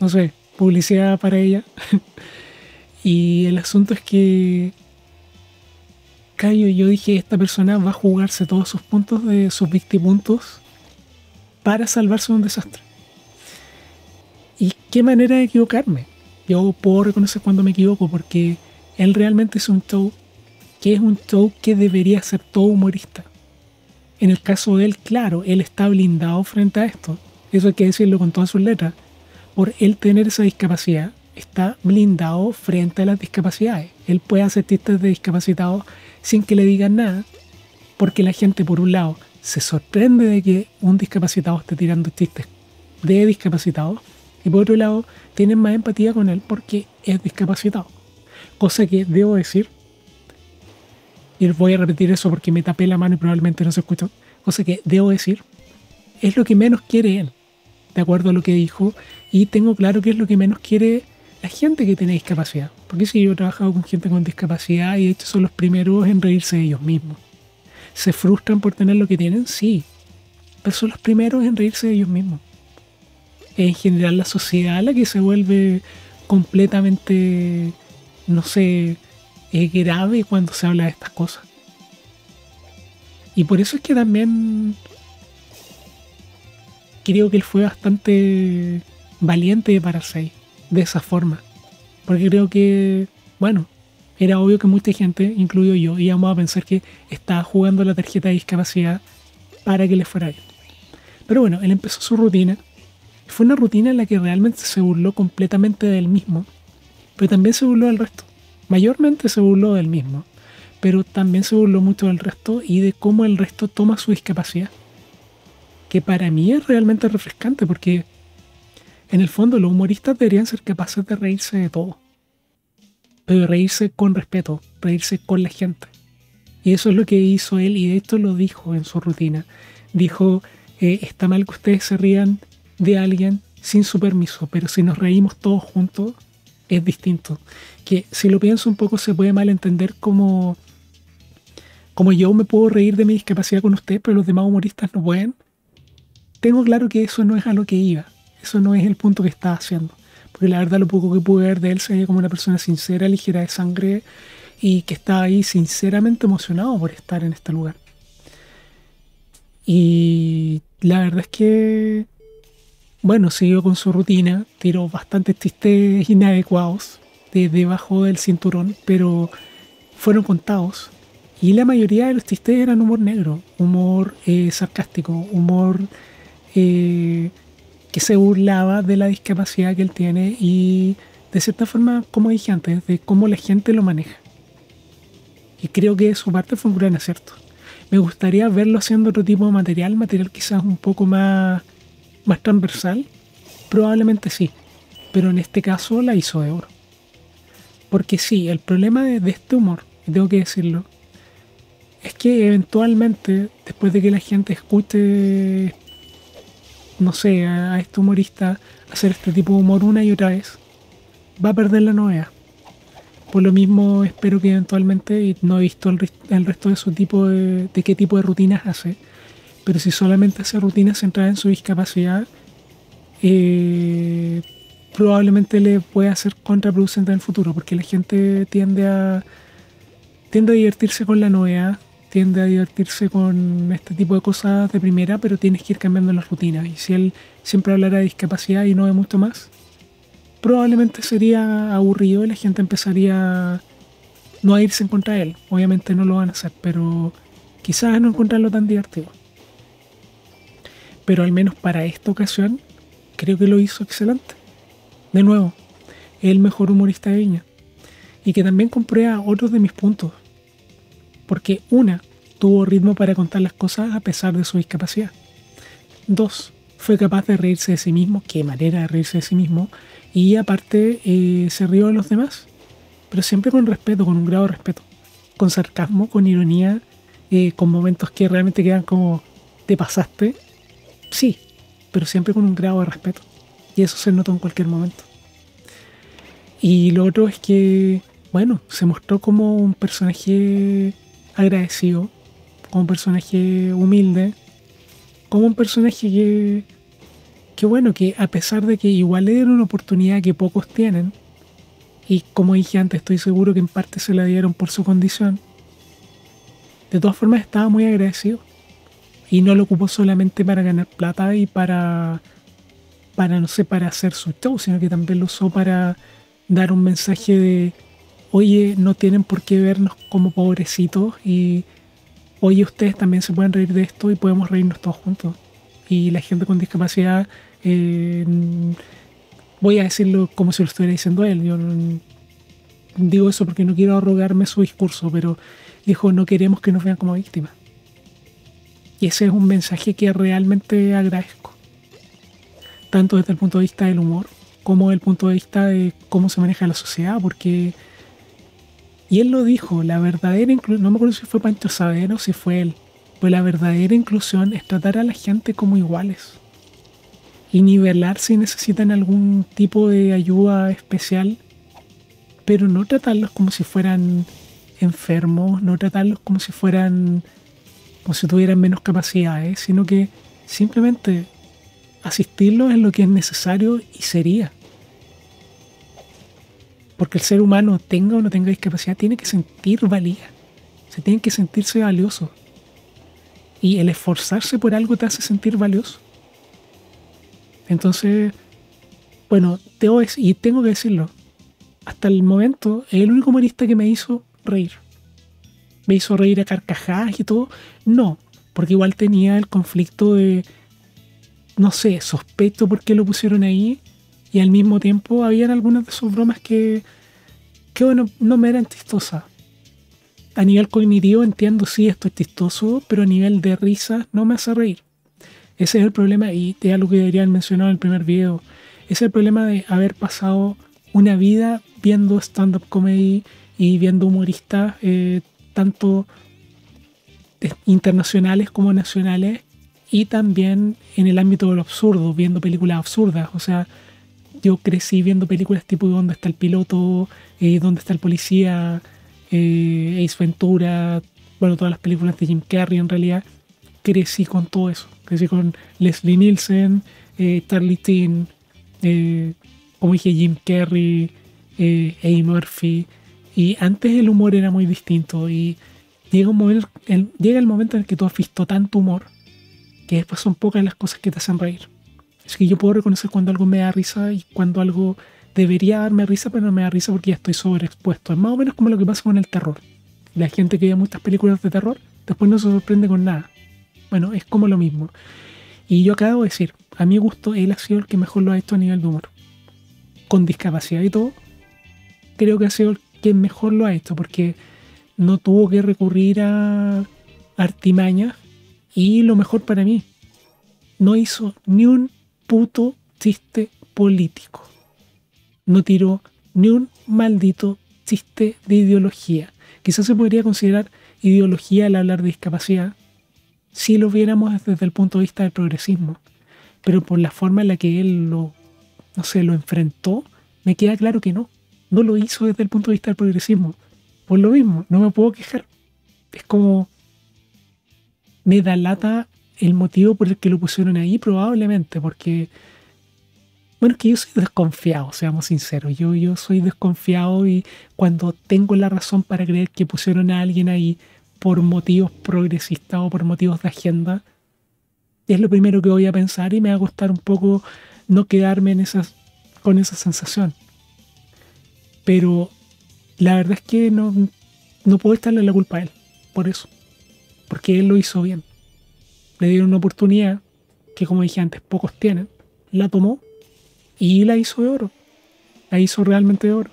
no sé, publicidad para ella. y el asunto es que Cayo, yo dije, esta persona va a jugarse todos sus puntos de sus victipuntos para salvarse de un desastre. Y qué manera de equivocarme. Yo puedo reconocer cuando me equivoco porque él realmente es un show que es un show que debería ser todo humorista. En el caso de él, claro, él está blindado frente a esto. Eso hay que decirlo con todas sus letras. Por él tener esa discapacidad, está blindado frente a las discapacidades. Él puede hacer chistes de discapacitados sin que le digan nada, porque la gente, por un lado, se sorprende de que un discapacitado esté tirando chistes de discapacitados, y por otro lado, tienen más empatía con él porque es discapacitado. Cosa que debo decir, y voy a repetir eso porque me tapé la mano y probablemente no se escuchó, cosa que debo decir, es lo que menos quiere él, de acuerdo a lo que dijo, y tengo claro que es lo que menos quiere la gente que tiene discapacidad. Porque si yo he trabajado con gente con discapacidad y de hecho son los primeros en reírse de ellos mismos. ¿Se frustran por tener lo que tienen? Sí. Pero son los primeros en reírse de ellos mismos. En general la sociedad la que se vuelve completamente, no sé, es grave cuando se habla de estas cosas. Y por eso es que también creo que él fue bastante valiente para pararse de esa forma. Porque creo que, bueno, era obvio que mucha gente, incluido yo, íbamos a pensar que estaba jugando la tarjeta de discapacidad para que le fuera bien. Pero bueno, él empezó su rutina. Fue una rutina en la que realmente se burló completamente del mismo, pero también se burló del resto. Mayormente se burló del mismo, pero también se burló mucho del resto y de cómo el resto toma su discapacidad. Que para mí es realmente refrescante porque en el fondo, los humoristas deberían ser capaces de reírse de todo. Pero reírse con respeto, reírse con la gente. Y eso es lo que hizo él, y esto lo dijo en su rutina. Dijo, eh, está mal que ustedes se rían de alguien sin su permiso, pero si nos reímos todos juntos, es distinto. Que si lo pienso un poco se puede malentender como, como yo me puedo reír de mi discapacidad con usted, pero los demás humoristas no pueden. Tengo claro que eso no es a lo que iba eso no es el punto que está haciendo. Porque la verdad lo poco que pude ver de él se veía como una persona sincera, ligera de sangre y que estaba ahí sinceramente emocionado por estar en este lugar. Y la verdad es que, bueno, siguió con su rutina, tiró bastantes chistes inadecuados de debajo del cinturón, pero fueron contados. Y la mayoría de los chistes eran humor negro, humor eh, sarcástico, humor eh, que se burlaba de la discapacidad que él tiene y de cierta forma, como dije antes, de cómo la gente lo maneja. Y creo que su parte fue un gran acierto. Me gustaría verlo haciendo otro tipo de material, material quizás un poco más, más transversal. Probablemente sí, pero en este caso la hizo de oro. Porque sí, el problema de, de este humor, y tengo que decirlo, es que eventualmente, después de que la gente escuche no sé, a, este humorista hacer este tipo de humor una y otra vez, va a perder la novedad. Por lo mismo espero que eventualmente, no he visto el, resto de su tipo de, qué tipo de rutinas hace, pero si solamente hace rutinas centradas en su discapacidad, eh, probablemente le pueda ser contraproducente en el futuro, porque la gente tiende a, tiende a divertirse con la novedad tiende a divertirse con este tipo de cosas de primera, pero tienes que ir cambiando las rutinas. Y si él siempre hablara de discapacidad y no de mucho más, probablemente sería aburrido y la gente empezaría no a irse en contra de él. Obviamente no lo van a hacer, pero quizás no encontrarlo tan divertido. Pero al menos para esta ocasión, creo que lo hizo excelente. De nuevo, el mejor humorista de Viña. Y que también comprueba otros de mis puntos porque una, tuvo ritmo para contar las cosas a pesar de su discapacidad. Dos, fue capaz de reírse de sí mismo, qué manera de reírse de sí mismo, y aparte eh, se rió de los demás, pero siempre con respeto, con un grado de respeto, con sarcasmo, con ironía, eh, con momentos que realmente quedan como, ¿te pasaste? Sí, pero siempre con un grado de respeto, y eso se notó en cualquier momento. Y lo otro es que, bueno, se mostró como un personaje agradecido, como un personaje humilde, como un personaje que, que bueno, que a pesar de que igual le dieron una oportunidad que pocos tienen, y como dije antes, estoy seguro que en parte se la dieron por su condición, de todas formas estaba muy agradecido. Y no lo ocupó solamente para ganar plata y para, para, no sé, para hacer su show, sino que también lo usó para dar un mensaje de oye, no tienen por qué vernos como pobrecitos y, oye, ustedes también se pueden reír de esto y podemos reírnos todos juntos. Y la gente con discapacidad, eh, voy a decirlo como si lo estuviera diciendo él, yo digo eso porque no quiero arrogarme su discurso, pero dijo, no queremos que nos vean como víctimas. Y ese es un mensaje que realmente agradezco, tanto desde el punto de vista del humor como desde el punto de vista de cómo se maneja la sociedad, porque y él lo dijo, la verdadera inclusión, no me acuerdo si fue Pancho Savero o si fue él, pues la verdadera inclusión es tratar a la gente como iguales. Y nivelar si necesitan algún tipo de ayuda especial, pero no tratarlos como si fueran enfermos, no tratarlos como si fueran, como si tuvieran menos capacidades, sino que simplemente asistirlos en lo que es necesario y sería. Porque el ser humano, tenga o no tenga discapacidad, tiene que sentir valía. Se tiene que sentirse valioso. Y el esforzarse por algo te hace sentir valioso. Entonces, bueno, tengo, y tengo que decirlo, hasta el momento es el único humorista que me hizo reír. Me hizo reír a carcajadas y todo. No, porque igual tenía el conflicto de, no sé, sospecho por qué lo pusieron ahí y al mismo tiempo habían algunas de sus bromas que, que bueno, no me eran chistosas. A nivel cognitivo entiendo, sí, esto es chistoso, pero a nivel de risa no me hace reír. Ese es el problema, y es algo que debería haber mencionado en el primer video. Es el problema de haber pasado una vida viendo stand-up comedy y viendo humoristas, eh, tanto internacionales como nacionales, y también en el ámbito de lo absurdo, viendo películas absurdas. O sea, yo crecí viendo películas tipo ¿Dónde está el piloto? Eh, ¿Dónde está el policía? Eh, Ace Ventura, bueno, todas las películas de Jim Carrey en realidad. Crecí con todo eso. Crecí con Leslie Nielsen, eh, Charlie Teen, eh, como dije, Jim Carrey, Eddie Murphy. Y antes el humor era muy distinto. Y llega, un momento, llega el momento en el que tú has visto tanto humor que después son pocas las cosas que te hacen reír. Es que yo puedo reconocer cuando algo me da risa y cuando algo debería darme risa, pero no me da risa porque ya estoy sobreexpuesto. Es más o menos como lo que pasa con el terror. La gente que ve muchas películas de terror después no se sorprende con nada. Bueno, es como lo mismo. Y yo acabo de decir, a mi gusto, él ha sido el que mejor lo ha hecho a nivel de humor. Con discapacidad y todo, creo que ha sido el que mejor lo ha hecho porque no tuvo que recurrir a artimañas y lo mejor para mí, no hizo ni un puto chiste político. No tiró ni un maldito chiste de ideología. Quizás se podría considerar ideología al hablar de discapacidad si lo viéramos desde el punto de vista del progresismo. Pero por la forma en la que él lo, no sé, lo enfrentó, me queda claro que no. No lo hizo desde el punto de vista del progresismo. Por lo mismo, no me puedo quejar. Es como me da lata el motivo por el que lo pusieron ahí, probablemente, porque. Bueno, es que yo soy desconfiado, seamos sinceros. Yo, yo soy desconfiado y cuando tengo la razón para creer que pusieron a alguien ahí por motivos progresistas o por motivos de agenda, es lo primero que voy a pensar y me va a costar un poco no quedarme en esas, con esa sensación. Pero la verdad es que no, no puedo echarle la culpa a él, por eso. Porque él lo hizo bien le dieron una oportunidad que como dije antes pocos tienen, la tomó y la hizo de oro, la hizo realmente de oro.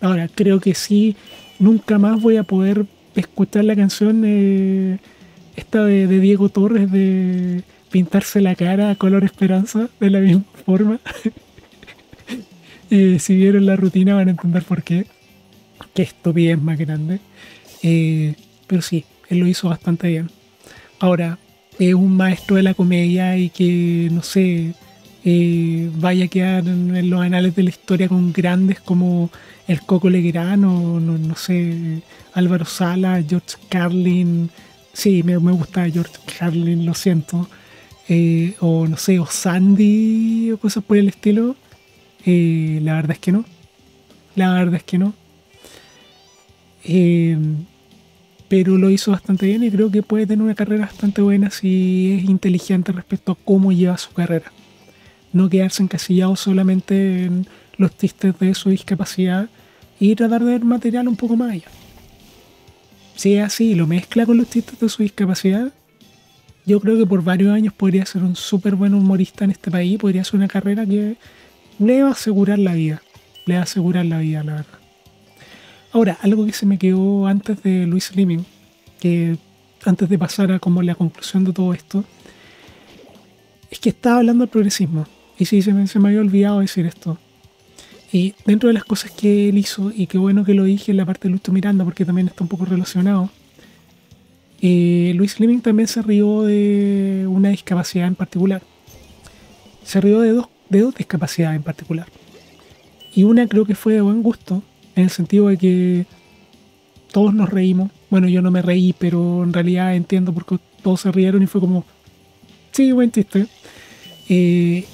Ahora, creo que sí, nunca más voy a poder escuchar la canción eh, esta de, Diego Torres de pintarse la cara a color esperanza de la misma forma. Eh, si vieron la rutina van a entender por qué. Qué estupidez más grande. Eh, pero sí, él lo hizo bastante bien. Ahora, es un maestro de la comedia y que, no sé, eh, vaya a quedar en, los anales de la historia con grandes como el Coco Legrano, no, no sé, Álvaro Sala, George Carlin. Sí, me, gusta George Carlin, lo siento. Eh, o no sé, o Sandy o cosas por el estilo. Eh, la verdad es que no. La verdad es que no pero lo hizo bastante bien y creo que puede tener una carrera bastante buena si es inteligente respecto a cómo lleva su carrera. No quedarse encasillado solamente en los chistes de su discapacidad y tratar de ver material un poco más allá. Si es así lo mezcla con los chistes de su discapacidad, yo creo que por varios años podría ser un súper buen humorista en este país, podría ser una carrera que le va a asegurar la vida, le va a asegurar la vida, la verdad. Ahora, algo que se me quedó antes de Luis Liming, que antes de pasar a como la conclusión de todo esto, es que estaba hablando del progresismo. Y sí, se me, se me había olvidado decir esto. Y dentro de las cosas que él hizo, y qué bueno que lo dije en la parte de Luis Miranda, porque también está un poco relacionado, eh, Luis Fleming también se rió de una discapacidad en particular. Se rió de dos, de dos discapacidades en particular. Y una creo que fue de buen gusto, en el sentido de que todos nos reímos. Bueno, yo no me reí, pero en realidad entiendo por qué todos se rieron y fue como, sí, buen chiste. Eh,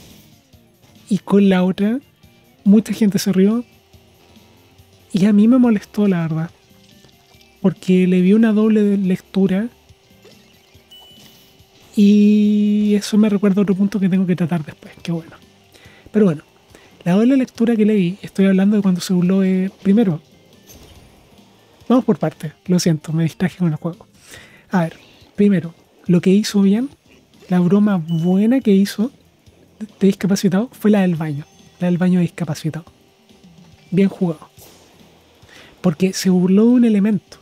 y con la otra, mucha gente se rió. Y a mí me molestó, la verdad porque le vi una doble lectura y eso me recuerda a otro punto que tengo que tratar después, qué bueno. Pero bueno, la lectura que leí, estoy hablando de cuando se burló de... Primero, vamos por partes, lo siento, me distraje con el juego. A ver, primero, lo que hizo bien, la broma buena que hizo de discapacitado fue la del baño, la del baño discapacitado. Bien jugado. Porque se burló de un elemento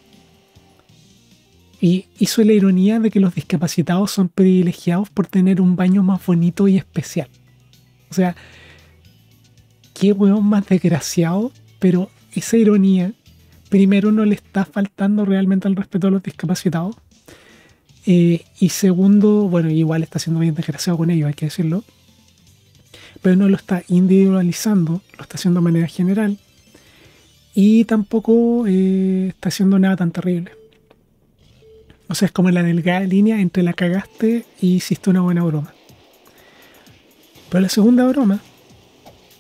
y hizo la ironía de que los discapacitados son privilegiados por tener un baño más bonito y especial. O sea, qué weón más desgraciado, pero esa ironía, primero no le está faltando realmente al respeto a los discapacitados. Eh, y segundo, bueno, igual está siendo bien desgraciado con ellos, hay que decirlo. Pero no lo está individualizando, lo está haciendo de manera general. Y tampoco eh, está haciendo nada tan terrible. O sea, es como la delgada línea entre la cagaste y hiciste una buena broma. Pero la segunda broma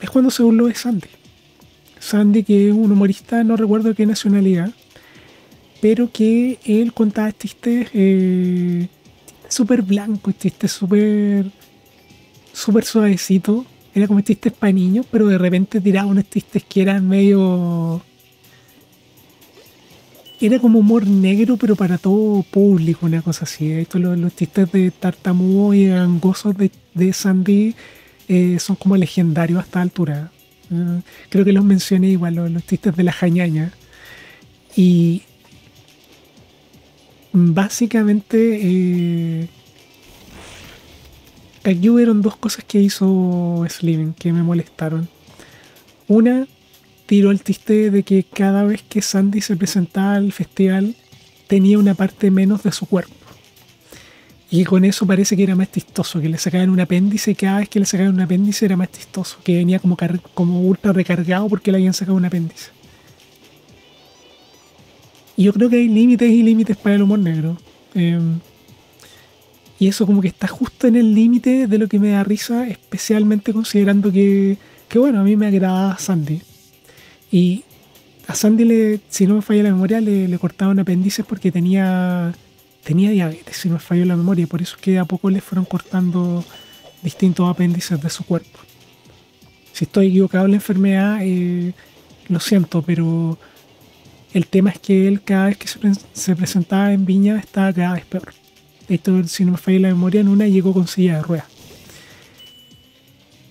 es cuando se burló de Sandy. Sandy, que es un humorista, no recuerdo qué nacionalidad, pero que él contaba chistes eh, súper blancos, chistes súper súper suavecitos. Era como chistes para niños, pero de repente tiraba unos chistes que eran medio era como humor negro, pero para todo público, una cosa así. Esto, los, los chistes de tartamudo y gangosos de Sandy eh, son como legendarios a esta altura. Eh, creo que los mencioné igual, los, chistes de la jañaña. Y básicamente eh, aquí hubieron dos cosas que hizo Slim que me molestaron. Una tiró el chiste de que cada vez que Sandy se presentaba al festival tenía una parte menos de su cuerpo. Y con eso parece que era más chistoso, que le sacaban un apéndice cada vez que le sacaban un apéndice era más chistoso, que venía como, como ultra recargado porque le habían sacado un apéndice. Y yo creo que hay límites y límites para el humor negro. Em, y eso como que está justo en el límite de lo que me da risa, especialmente considerando que, que bueno, a mí me agrada Sandy. Y a Sandy, le, si no me falla la memoria, le cortaban apéndices porque tenía, tenía diabetes, si no me falló la memoria. Por eso es que a poco le fueron cortando distintos apéndices de su cuerpo. Si estoy equivocado en la enfermedad, eh, lo siento, pero el tema es que él cada vez que se, presentaba en Viña estaba cada vez peor. Esto, si no me falla la memoria, en una llegó con silla de ruedas.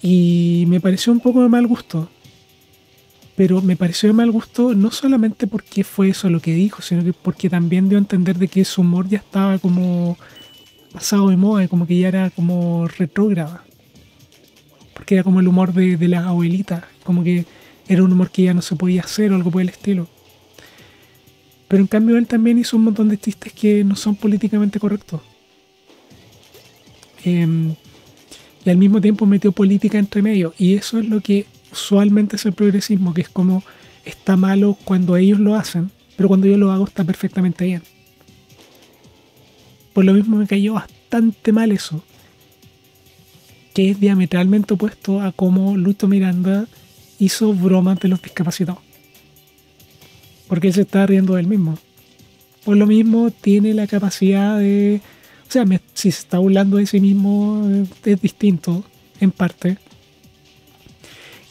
Y me pareció un poco de mal gusto, pero me pareció de mal gusto no solamente porque fue eso lo que dijo, sino que porque también dio a entender de que su humor ya estaba como pasado de moda, como que ya era como retrógrada. Porque era como el humor de, de la abuelita, como que era un humor que ya no se podía hacer o algo por el estilo. Pero en cambio él también hizo un montón de chistes que no son políticamente correctos. Em, y al mismo tiempo metió política entre medio. Y eso es lo que usualmente es el progresismo, que es como está malo cuando ellos lo hacen, pero cuando yo lo hago está perfectamente bien. Por lo mismo me cayó bastante mal eso, que es diametralmente opuesto a cómo Luto Miranda hizo bromas de los discapacitados. Porque él se está riendo del mismo. Por lo mismo tiene la capacidad de... O sea, si se está burlando de sí mismo es distinto, en parte.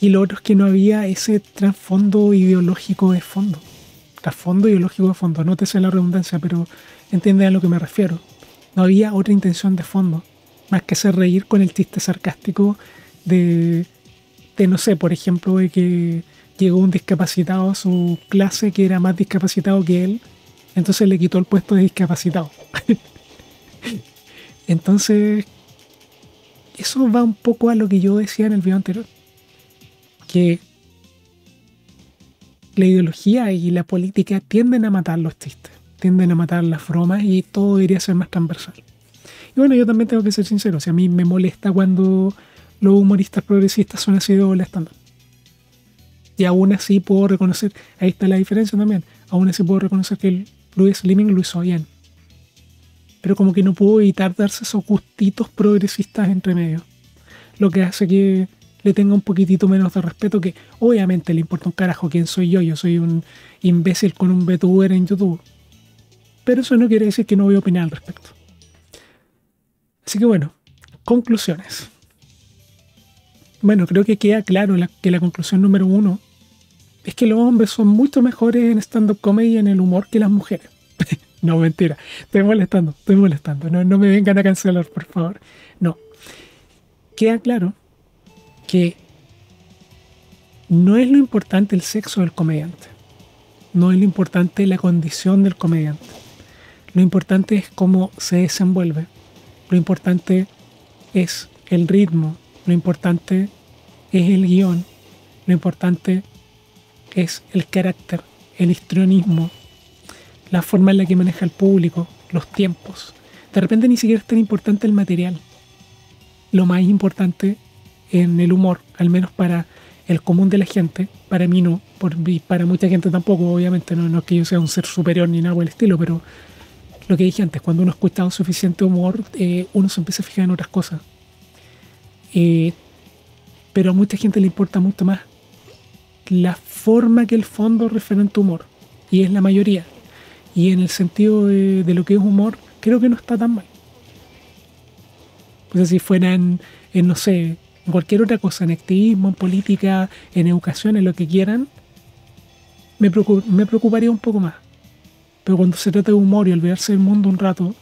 Y lo otro es que no había ese trasfondo ideológico de fondo. Trasfondo ideológico de fondo. No te sé la redundancia, pero entiende a lo que me refiero. No había otra intención de fondo. Más que hacer reír con el chiste sarcástico de, de no sé, por ejemplo, de que llegó un discapacitado a su clase que era más discapacitado que él. Entonces le quitó el puesto de discapacitado. entonces, eso va un poco a lo que yo decía en el video anterior que la ideología y la política tienden a matar los chistes, tienden a matar las bromas y todo debería ser más transversal. Y bueno, yo también tengo que ser sincero, si a mí me molesta cuando los humoristas progresistas son así de doble Y aún así puedo reconocer, ahí está la diferencia también, aún así puedo reconocer que el Louis Slimming lo hizo bien. Pero como que no puedo evitar darse esos gustitos progresistas entre medio. Lo que hace que le tenga un poquitito menos de respeto que obviamente le importa un carajo quién soy yo, yo soy un imbécil con un VTuber en YouTube. Pero eso no quiere decir que no voy a opinar al respecto. Así que bueno, conclusiones. Bueno, creo que queda claro que la conclusión número uno es que los hombres son mucho mejores en stand-up comedy y en el humor que las mujeres. no, mentira. Estoy molestando, estoy molestando. No, no me vengan a cancelar, por favor. No. Queda claro que no es lo importante el sexo del comediante, no es lo importante la condición del comediante, lo importante es cómo se desenvuelve, lo importante es el ritmo, lo importante es el guion, lo importante es el carácter, el histrionismo, la forma en la que maneja el público, los tiempos. De repente ni siquiera es tan importante el material. Lo más importante en el humor, al menos para el común de la gente, para mí no, por, y para mucha gente tampoco, obviamente, no, no es que yo sea un ser superior ni nada por el estilo, pero lo que dije antes, cuando uno escucha suficiente humor, eh, uno se empieza a fijar en otras cosas. Eh, pero a mucha gente le importa mucho más la forma que el fondo referente humor, y es la mayoría. Y en el sentido de, lo que es humor, creo que no está tan mal. Pues si fuera en, en no sé, en cualquier otra cosa, en activismo, en política, en educación, en lo que quieran, me, me preocuparía un poco más. Pero cuando se trata de humor y olvidarse del mundo un rato,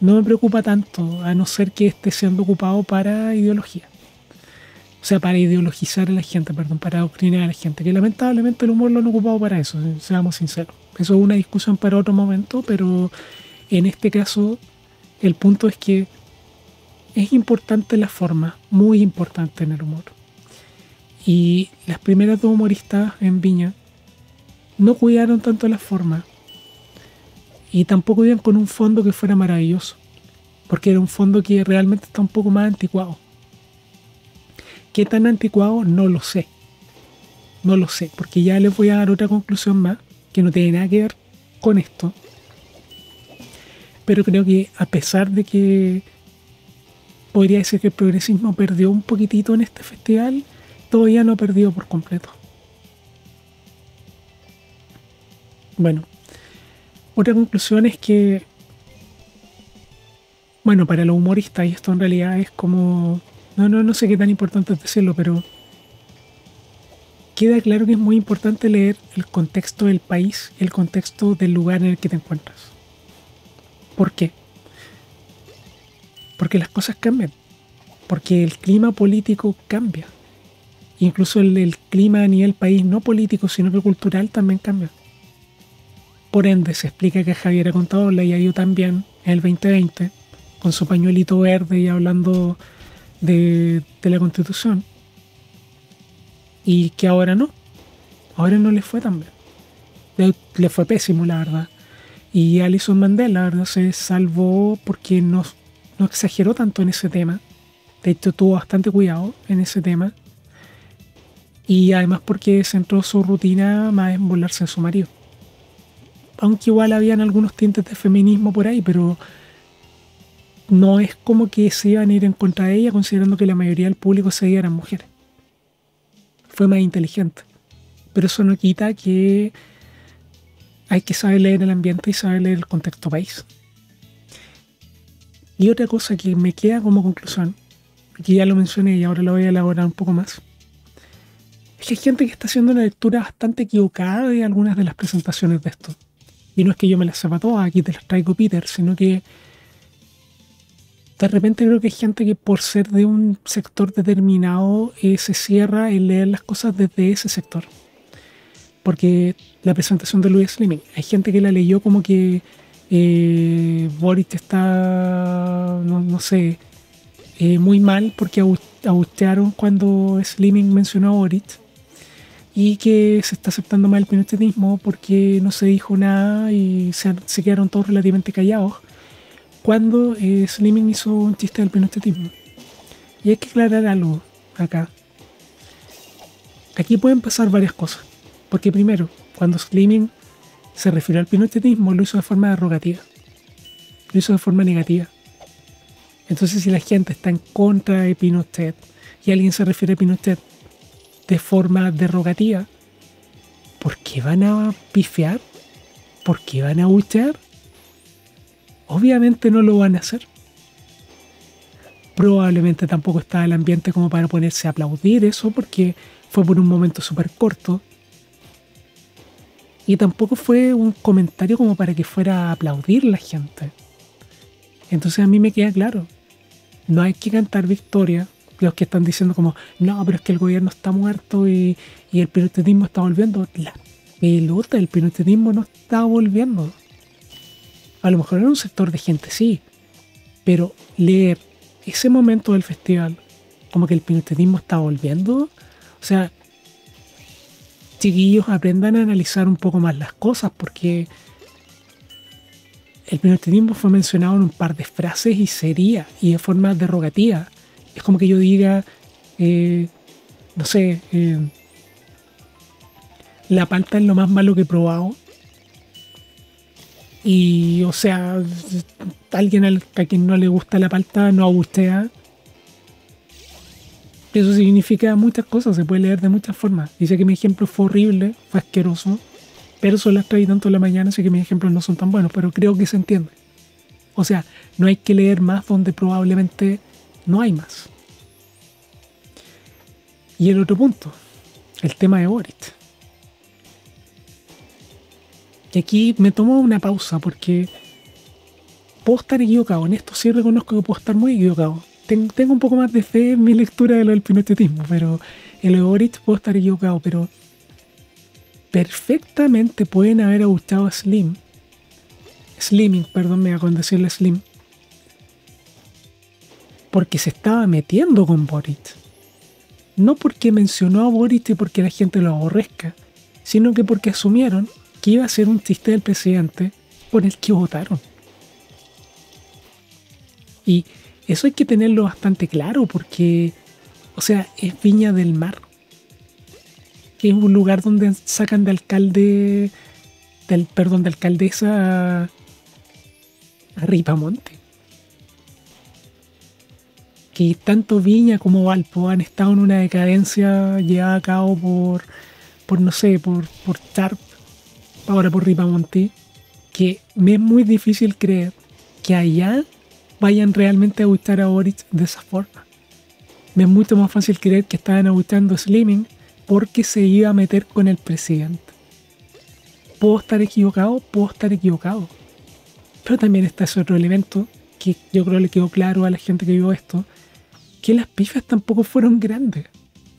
no me preocupa tanto, a no ser que esté siendo ocupado para ideología. O sea, para ideologizar a la gente, perdón, para adoctrinar a la gente. Que lamentablemente el humor lo han ocupado para eso, seamos sinceros. Eso es una discusión para otro momento, pero en este caso el punto es que es importante la forma, muy importante en el humor. Y las primeras dos humoristas en Viña no cuidaron tanto la forma y tampoco iban con un fondo que fuera maravilloso, porque era un fondo que realmente está un poco más anticuado. ¿Qué tan anticuado? No lo sé. No lo sé, porque ya les voy a dar otra conclusión más que no tiene nada que ver con esto. Pero creo que a pesar de que podría decir que el progresismo perdió un poquitito en este festival, todavía no ha perdido por completo. Bueno, otra conclusión es que, bueno, para los humoristas, y esto en realidad es como, no, no, no sé qué tan importante es decirlo, pero queda claro que es muy importante leer el contexto del país, el contexto del lugar en el que te encuentras. ¿Por qué? Porque las cosas cambian. Porque el clima político cambia. Incluso el, clima a nivel país, no político, sino que cultural, también cambia. Por ende, se explica que Javier Contador le haya ido también en el 2020, con su pañuelito verde y hablando de, la constitución. Y que ahora no. Ahora no le fue tan bien. Le, le fue pésimo, la verdad. Y Alison Mandela, la verdad, se salvó porque no, no exageró tanto en ese tema. De hecho, tuvo bastante cuidado en ese tema. Y además porque centró su rutina más en volarse en su marido. Aunque igual habían algunos tintes de feminismo por ahí, pero no es como que se iban a ir en contra de ella considerando que la mayoría del público seguía eran mujeres. Fue más inteligente. Pero eso no quita que hay que saber leer el ambiente y saber leer el contexto país. Y otra cosa que me queda como conclusión, que ya lo mencioné y ahora lo voy a elaborar un poco más, es que hay gente que está haciendo una lectura bastante equivocada de algunas de las presentaciones de esto. Y no es que yo me las sepa todas, aquí te las traigo Peter, sino que de repente creo que hay gente que por ser de un sector determinado eh, se cierra en leer las cosas desde ese sector. Porque la presentación de Louis Slimming, hay gente que la leyó como que eh, está, no, sé, eh, muy mal porque abustearon cuando Slimming mencionó a Boris y que se está aceptando mal el pinochetismo porque no se dijo nada y se, quedaron todos relativamente callados cuando eh, Slimming hizo un chiste del pinochetismo. Y hay que aclarar algo acá. Aquí pueden pasar varias cosas. Porque primero, cuando Slimming se refirió al pinochetismo, lo hizo de forma derogativa. Lo hizo de forma negativa. Entonces, si la gente está en contra de Pinochet y alguien se refiere a Pinochet de forma derogativa, ¿por qué van a pifear? ¿Por qué van a buchear? Obviamente no lo van a hacer. Probablemente tampoco está el ambiente como para ponerse a aplaudir eso porque fue por un momento súper corto. Y tampoco fue un comentario como para que fuera a aplaudir la gente. Entonces a mí me queda claro, no hay que cantar victoria los que están diciendo como, no, pero es que el gobierno está muerto y, el pinotetismo está volviendo. La pelota, el pinotetismo no está volviendo. A lo mejor era un sector de gente, sí, pero leer ese momento del festival como que el pinotetismo está volviendo, o sea, chiquillos aprendan a analizar un poco más las cosas porque el pinotetismo fue mencionado en un par de frases y sería y de forma derogativa es como que yo diga, eh, no sé, eh, la palta es lo más malo que he probado. Y, o sea, alguien a quien no le gusta la palta no agustea. Eso significa muchas cosas, se puede leer de muchas formas. Dice que mi ejemplo fue horrible, fue asqueroso, pero solo las traí tanto en la mañana, así que mis ejemplos no son tan buenos, pero creo que se entiende. O sea, no hay que leer más donde probablemente no hay más. Y el otro punto, el tema de Boric. Y aquí me tomo una pausa porque puedo estar equivocado. En esto sí reconozco que puedo estar muy equivocado. Tengo un poco más de fe en mi lectura de lo del pinotetismo, pero el Boric puedo estar equivocado. Pero perfectamente pueden haber gustado a Slim. Slimming, perdón, me a decirle Slim porque se estaba metiendo con Boric. No porque mencionó a Boric y porque la gente lo aborrezca, sino que porque asumieron que iba a ser un chiste del presidente por el que votaron. Y eso hay que tenerlo bastante claro porque, o sea, es Viña del Mar. Es un lugar donde sacan de alcalde, del, perdón, de alcaldesa a Ripamonte que tanto Viña como Valpo han estado en una decadencia llevada a cabo por, por no sé, por, por Tarp, ahora por Ripamonti, que me es muy difícil creer que allá vayan realmente a gustar a Boric de esa forma. Me es mucho más fácil creer que estaban gustando Slimming porque se iba a meter con el presidente. Puedo estar equivocado, puedo estar equivocado. Pero también está ese otro elemento que yo creo le quedó claro a la gente que vio esto, que las pifas tampoco fueron grandes.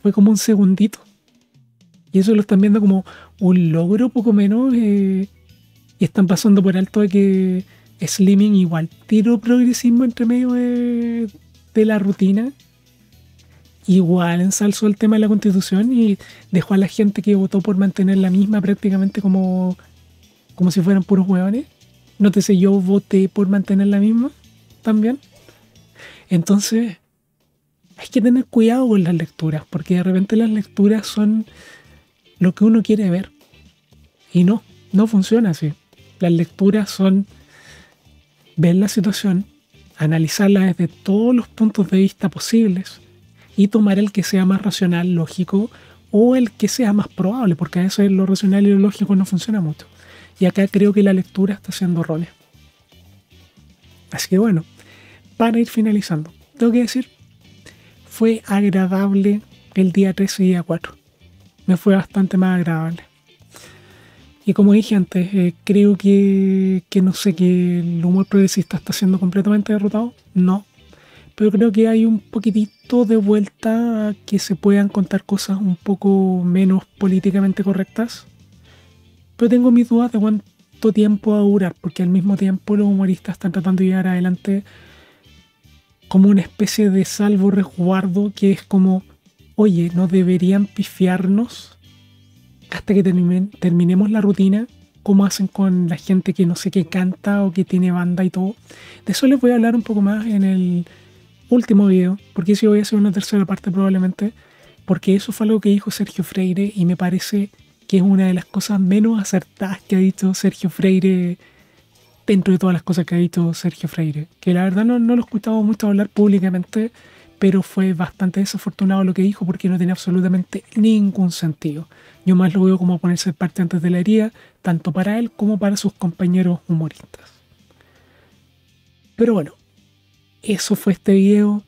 Fue como un segundito. Y eso lo están viendo como un logro poco menos. Eh, y están pasando por alto de que Slimming igual tiró progresismo entre medio de, la rutina. Igual ensalzó el tema de la constitución y dejó a la gente que votó por mantener la misma prácticamente como, como si fueran puros hueones. Nótese, yo voté por mantener la misma también. Entonces, hay que tener cuidado con las lecturas, porque de repente las lecturas son lo que uno quiere ver. Y no, no funciona así. Las lecturas son ver la situación, analizarla desde todos los puntos de vista posibles y tomar el que sea más racional, lógico o el que sea más probable, porque a veces lo racional y lo lógico no funciona mucho. Y acá creo que la lectura está siendo errónea. Así que bueno, para ir finalizando, tengo que decir fue agradable el día 3 y día 4. me fue bastante más agradable. Y como dije antes, eh, creo que, que, no sé, que el humor progresista está siendo completamente derrotado. No. Pero creo que hay un poquitito de vuelta a que se puedan contar cosas un poco menos políticamente correctas. Pero tengo mis dudas de cuánto tiempo va a durar, porque al mismo tiempo los humoristas están tratando de llevar adelante como una especie de salvo resguardo que es como, oye, no deberían pifiarnos hasta que terminemos la rutina, como hacen con la gente que no sé qué canta o que tiene banda y todo. De eso les voy a hablar un poco más en el último video, porque si voy a hacer una tercera parte probablemente, porque eso fue algo que dijo Sergio Freire y me parece que es una de las cosas menos acertadas que ha dicho Sergio Freire dentro de todas las cosas que ha dicho Sergio Freire, que la verdad no, no lo he escuchado mucho hablar públicamente, pero fue bastante desafortunado lo que dijo porque no tiene absolutamente ningún sentido. Yo más lo veo como ponerse parte antes de la herida, tanto para él como para sus compañeros humoristas. Pero bueno, eso fue este video.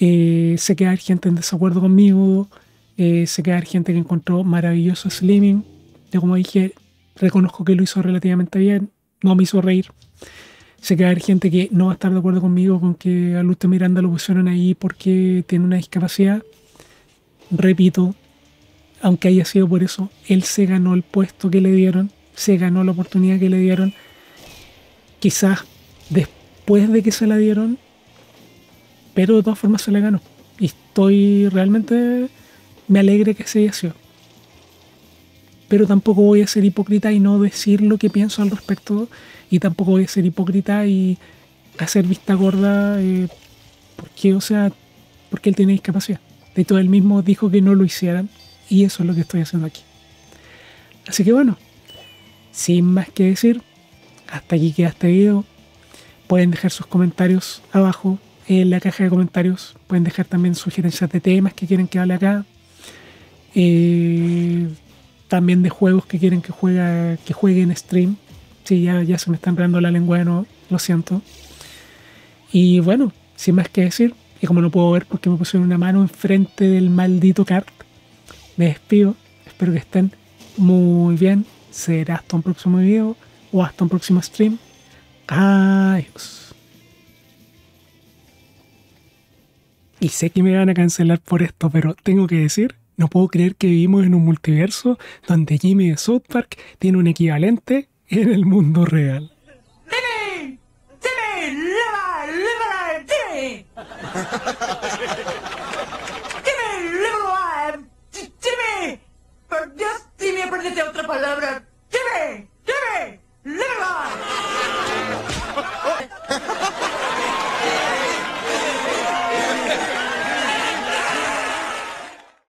Eh, sé gente en desacuerdo conmigo. Eh, sé gente que encontró maravilloso Slimming. Yo como dije, reconozco que lo hizo relativamente bien. No me hizo reír. Sé que hay gente que no va a estar de acuerdo conmigo con que a Miranda lo pusieron ahí porque tiene una discapacidad. Repito, aunque haya sido por eso, él se ganó el puesto que le dieron, se ganó la oportunidad que le dieron. Quizás después de que se la dieron, pero de todas formas se la ganó. Y estoy realmente, me alegre que se haya sido. Pero tampoco voy a ser hipócrita y no decir lo que pienso al respecto. Y tampoco voy a ser hipócrita y hacer vista gorda eh, porque, o sea, porque él tiene discapacidad. De hecho, él mismo dijo que no lo hicieran y eso es lo que estoy haciendo aquí. Así que bueno, sin más que decir, hasta aquí queda este video. Pueden dejar sus comentarios abajo en la caja de comentarios. Pueden dejar también sugerencias de temas que quieren que hable acá. Eh, también de juegos que quieren que juegue, que juegue en stream. Sí, ya, ya se me está enredando la lengua de nuevo, lo siento. Y bueno, sin más que decir, y como no puedo ver porque me pusieron una mano enfrente del maldito cart, me despido. Espero que estén muy bien. Será hasta un próximo video o hasta un próximo stream. Adiós. Y sé que me van a cancelar por esto, pero tengo que decir, no puedo creer que vivimos en un multiverso donde Jimmy de South Park tiene un equivalente en el mundo real. ¡Jimmy! ¡Jimmy! ¡Leva! ¡Leva! ¡Jimmy! ¡Jimmy! ¡Leva! ¡Jimmy! ¡Por Dios, Jimmy, aprendete otra palabra! ¡Jimmy! ¡Jimmy! ¡Leva!